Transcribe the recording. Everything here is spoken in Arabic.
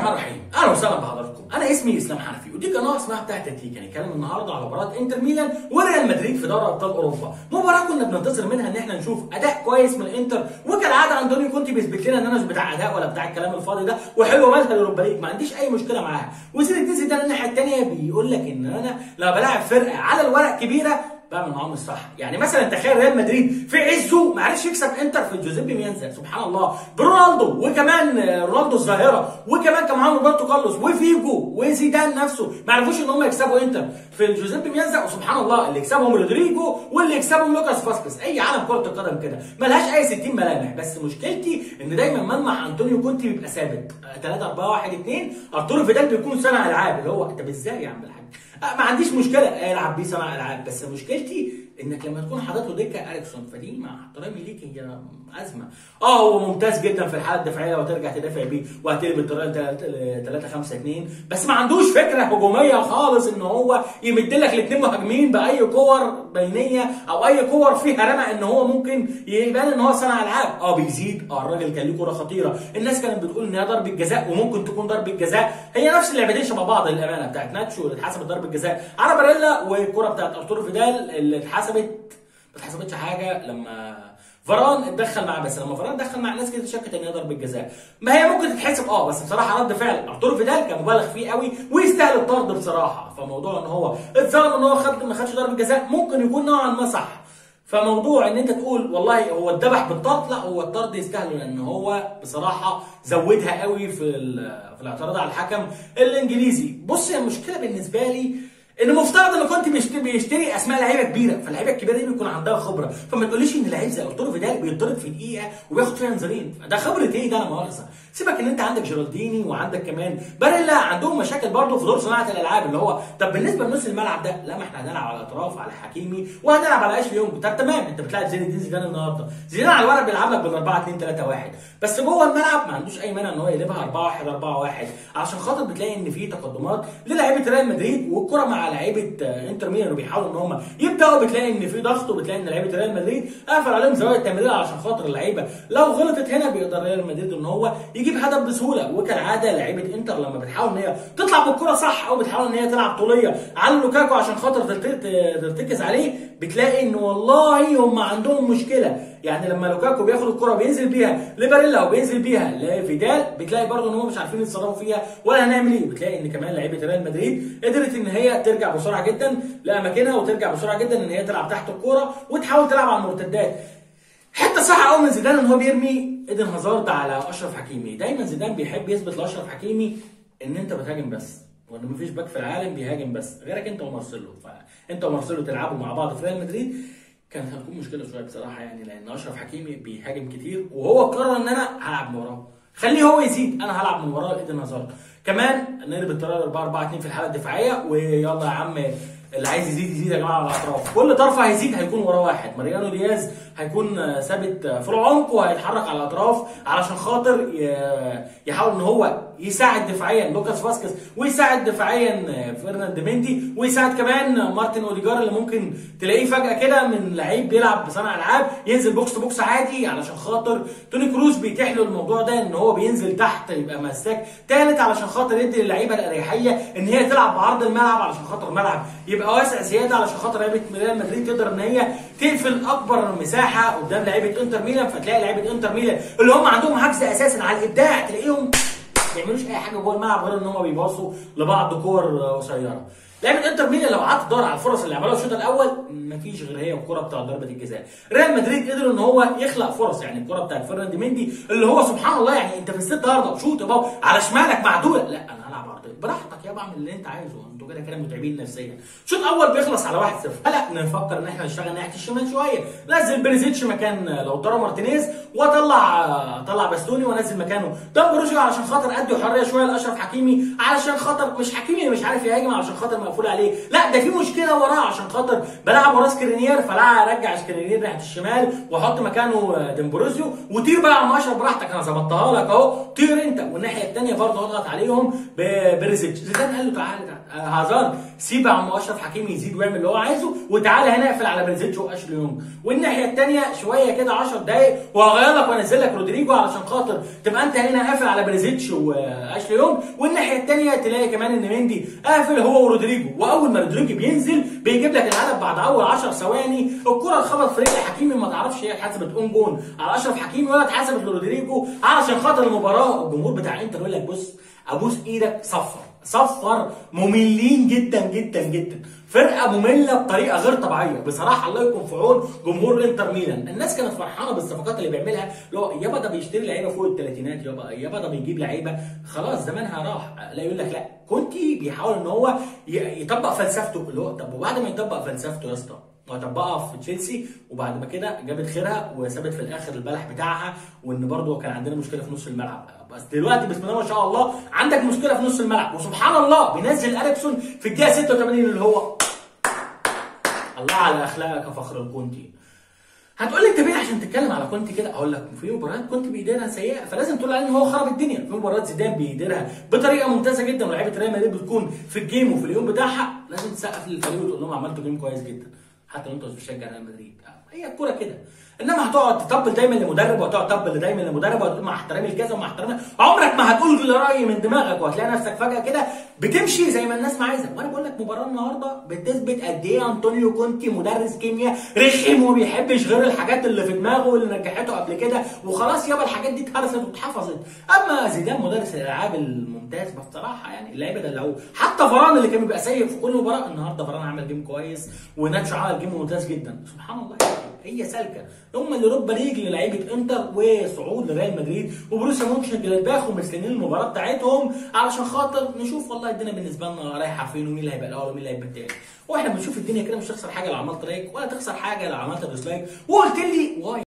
الرحمن الرحيم. أهلا وسهلا بحضراتكم. أنا اسمي إسلام حنفي ودي قناة اسمها بتاع تكتيك هنتكلم النهارده على مباراة إنتر ميلان وريال مدريد في دوري أبطال أوروبا. مباراة كنا بننتظر منها إن إحنا نشوف أداء كويس من الانتر وكالعادة أنطونيو كونتي بيثبت لنا إن أنا مش بتاع أداء ولا بتاع الكلام الفاضي ده وحلوه مالها ال Europa League. ما عنديش أي مشكلة معاها. وزين الدين زيدان الناحية الثانية بيقول لك إن أنا لما بلاعب فرقة على الورق كبيرة بعمل معاهم الصح يعني مثلا تخيل ريال مدريد في عزه ما عرفش يكسب إنتر في جوزيبي مياتزا. سبحان الله. برونالدو وكمان رونالدو الظاهرة وكمان كان معاهم روبرتو كارلوس وفيجو وزيدان نفسه. ما عرفوش إن هم يكسبوا إنتر في جوزيبي مياتزا. وسبحان الله اللي يكسبهم رودريجو واللي يكسبهم لوكاس فاسكس أي عالم كرة القدم كده. ملهاش أي 60 ملامح. بس مشكلتي إن دايما ملمح أنطونيو كونتي بيبقى ثابت. 3 4 1 2 أرتورو فيدال بيكون صانع ألعاب. اللي هو انت إزاي يا عم الحاج؟ ما عنديش مشكلة. العب بيه صناع ألعاب. بس مشكلتي إنك لما تكون حاطط له دكه اريكسون فدي مع احترامي ليك هي أزمة. آه هو ممتاز جدا في الحالة الدفاعية وترجع تدافع بيه وهتقلب الطريقة 3 5 2 بس ما عندوش فكرة هجومية خالص إن هو يمد لك الاثنين مهاجمين بأي كور بينية أو أي كور فيها رمى إن هو ممكن يبان إن هو صنع ألعاب. آه بيزيد. آه الراجل كان ليه كورة خطيرة. الناس كانت بتقول إن هي ضربة جزاء وممكن تكون ضربة جزاء. هي نفس اللعبتين شبه بعض للأمانة بتاعت ناتشو اللي اتحسبت ضربة جزاء. على باريلا والكرة بتاعت أرتورو فيدال اللي اتحسبت ما اتحسبتش حاجة لما فاران اتدخل معاه. بس لما فاران دخل مع الناس كده شكت إن هي ضربه جزاء ما هي ممكن تتحسب آه بس بصراحة رد فعل أرتورو فيدال كان مبالغ فيه قوي ويستاهل الطرد بصراحة. فموضوع إن هو اتظلم إن هو خد ما خدش ضربة جزاء ممكن يكون نوعا ما صح. فموضوع إن أنت تقول والله هو اتذبح بالطرد لا هو الطرد يستاهل لأن هو بصراحة زودها قوي في في الاعتراض على الحكم الإنجليزي. بص المشكلة بالنسبة لي إن مفترض إن كنت بيشتري, أسماء لعيبة كبيرة فاللعيبة الكبيرة دي بيكون عندها خبرة. فما تقوليش إن لعيب زي أرتورو فيدال بيطرد في دقيقة وبياخد فيها انذارين ده خبرة إيه؟ ده لا مؤاخذه سيبك إن أنت عندك جاليارديني وعندك كمان باريلا عندهم مشاكل برضه في دور صناعة الألعاب اللي هو طب بالنسبة لنص الملعب ده لا ما إحنا هنلعب على الاطراف على حكيمي وهنلعب على أشلي يونج. طب تمام أنت بتلعب زين الدين زيدان النهارده. زيدان على الورق بيلعب لك بال 4 2 3 1 بس جوه الملعب ما عندوش أي مانع إن هو يقلبها 4 1 4 1 عشان خاطر بتلاقي إن في تقدمات للاعيبه ريال مدريد والكرة مع لعيبة انتر ميلان وبيحاولوا إن هم يبدأوا. بتلاقي إن في ضغط وبتلاقي إن لعيبة ريال مدريد قفل عليهم زوايا التمرير علشان خاطر اللعيبة. لو غلطت هنا بيقدر ريال مدريد إن هو يجيب هدف بسهولة. وكالعادة لعيبة انتر لما بتحاول إن هي تطلع بالكرة صح أو بتحاول إن هي تلعب طولية على لوكاكو عشان خاطر ترتكز عليه بتلاقي إن والله هم عندهم مشكلة. يعني لما لوكاكو بياخد الكرة وبينزل بيها لباريلا وبينزل بيها لفيدال بتلاقي برضه إن هم مش عارفين يتصرفوا فيها ولا هنعمل إيه. بتلاقي إن كمان لعيبة ريال مدريد قدرت إن هي ترجع بسرعة جدا لأماكنها وترجع بسرعة جدا إن هي تلعب تحت الكورة وتحاول تلعب على المرتدات. حتة صح قوي من زيدان إن هو بيرمي إيدن هازارد على أشرف حكيمي. دايما زيدان بيحب يثبت لأشرف حكيمي إن أنت بتهاجم بس وإن مفيش back في العالم بيهاجم بس غيرك أنت ومارسيلو. فأنت ومارسيلو تلعبوا مع بعض في ريال مدريد. كانت هتكون مشكلة شوية بصراحة يعني لأن أشرف حكيمي بيهاجم كتير وهو قرر إن أنا هلعب من وراه. خليه هو يزيد أنا هلعب من وراه ايدن هازارد كمان نقلب الطريقة 4 4 2 في الحاله الدفاعية ويلا يا عم اللي عايز يزيد يزيد يا جماعة على الأطراف. كل طرف هيزيد هيكون وراه واحد ماريانو دياز هيكون ثابت في العمق وهيتحرك على الأطراف علشان خاطر يحاول إن هو يساعد دفاعيا لوكاس فاسكس ويساعد دفاعيا فرناند مندي ويساعد كمان مارتن أوديجار اللي ممكن تلاقيه فجأة كده من لعيب بيلعب بصنع ألعاب ينزل box to box عادي علشان خاطر توني كروز بيتيح له الموضوع ده إن هو بينزل تحت يبقى مساك ثالث علشان خاطر يدي للعيبة الأريحية إن هي تلعب بعرض الملعب علشان خاطر الملعب يبقى واسع زيادة علشان خاطر لعيبة ريال مدريد تقدر إن هي تقفل أكبر مساحة قدام لعيبة إنتر ميلان فتلاقي لعيبة إنتر ميلان اللي هم عندهم عجز أساسا على الإبداع تلاقيهم ما بيعملوش أي حاجة جوه الملعب غير إن هم بيباصوا لبعض كور قصيرة. لعيبة إنتر ميلان لو قعدت تدور على الفرص اللي عملوها الشوط الأول مفيش غير هي الكرة بتاع ضربة الجزاء. ريال مدريد قدر إن هو يخلق فرص يعني الكرة بتاعت فرناند مندي اللي هو سبحان الله يعني أنت في الست ياردة شوط على شمالك معدوله لا أنا هلعب عرضيه براحتك يا اعمل اللي انت عايزه. أنتوا كده كده متعبين نفسيا. الشوط الأول بيخلص على 1-0 لا نفكر إن إحنا نشتغل ناحية الشمال شوية. نزل بريزيتش مكان لوتارو مارتينيز واطلع طلع باستوني وانزل مكانه. دامبروزيو علشان خاطر أدي حرية شوية لأشرف حكيمي علشان خاطر مش حكيمي مش عارف يهاجم علشان خاطر مقفول عليه. لأ ده في مشكلة وراه عشان خاطر بلعب وراه سكرينير فلأ ارجع سكرينير ناحية الشمال واحط مكانه دامبروزيو وطير بقى يا عم اشرف براحتك أنا ظبطتها لك أهو. طير أنت والناحية الثانية برضه اضغط عليهم. بريزيتش زيدان قال له تعالى تعالى. هازارد سيب يا عم أشرف حكيمي يزيد ويعمل اللي هو عايزه وتعالى هنا اقفل على بريزيتش واشلي يونج والناحية الثانية شوية كده 10 دقائق وهغير لك وانزل لك رودريجو علشان خاطر تبقى أنت هنا قافل على بريزيتش واشلي يونج والناحية الثانية تلاقي كمان إن مندي قافل هو ورودريجو. وأول ما رودريجو بينزل بيجيب لك الهدف بعد أول 10 ثواني. الكرة اتخبط في رجل حكيمي ما تعرفش هي اتحسبت اون جون على أشرف حكيمي ولا اتحسبت لرودريجو علشان خاطر المباراة. الجمهور بتاع إنتر يقول لك بص أبوس إيدك صفر. صفر مملين جدا جدا جدا. فرقة مملة بطريقة غير طبيعية. بصراحة الله يكون في عون جمهور إنتر ميلان. الناس كانت فرحانة بالصفقات اللي بيعملها. لو يابا ده بيشتري لعيبة فوق الثلاثينات يابا يابا ده بيجيب لعيبة خلاص زمانها راح. لا يقول لك لا. كونتي بيحاول إن هو يطبق فلسفته. اللي هو طب وبعد ما يطبق فلسفته يا اسطى وطبقها في تشيلسي وبعد ما كده جابت خيرها وسابت في الآخر البلح بتاعها وإن برضه كان عندنا مشكلة في نص الملعب. بس دلوقتي بسم الله ما شاء الله عندك مشكلة في نص الملعب. وسبحان الله بينزل اريكسون في الدقيقة 86 اللي هو الله على أخلاقك يا فخر الكونتي. هتقول لي انت مين عشان تتكلم على كونتي كده؟ أقول لك في مباريات كنت بيديرها سيئة فلازم تقول عليه إن هو خرب الدنيا. في مباريات زيدان بيديرها بطريقة ممتازة جدا ولاعيبه ريال مدريد بتكون في ال game وفي اليوم بتاعها لازم تسقف للفريق وتقول لهم عملتوا game كويس جدا. haddana wuxuu soo sheegay real madrid هي الكورة كده. إنما هتقعد تطبل دايما لمدرب وهتقعد تطبل دايما لمدرب وهتقول مع احترامي الكذا ومع احترامي. عمرك ما هتقول رأي من دماغك وهتلاقي نفسك فجأة كده بتمشي زي ما الناس ما عايزة. وأنا بقول لك مباراة النهارده بتثبت قد إيه أنطونيو كونتي مدرس كيمياء رخم وما بيحبش غير الحاجات اللي في دماغه واللي نجحته قبل كده وخلاص يابا الحاجات دي اتهرست واتحفظت. أما زيدان مدرس الألعاب الممتاز بصراحة يعني اللعيبة دلعوه حتى فران اللي كان بيبقى سيء في كل مباراة النهارده فران عمل جيم كويس وناتشو عمل game ممتاز جدا. سبحان الله. هي سالكة. هم اللي رب رجل لعيبه انتر وصعود لريال مدريد وبروسيا مونشن جلادباخ ومستنيين المباراة بتاعتهم علشان خاطر نشوف والله الدنيا بالنسبة لنا رايحة فين ومين اللي هيبقى الأول ومين اللي هيبقى الثاني وإحنا بنشوف الدنيا كده مش هتخسر حاجة لو عملت like ولا تخسر حاجة لو عملت dislike وقلت لي why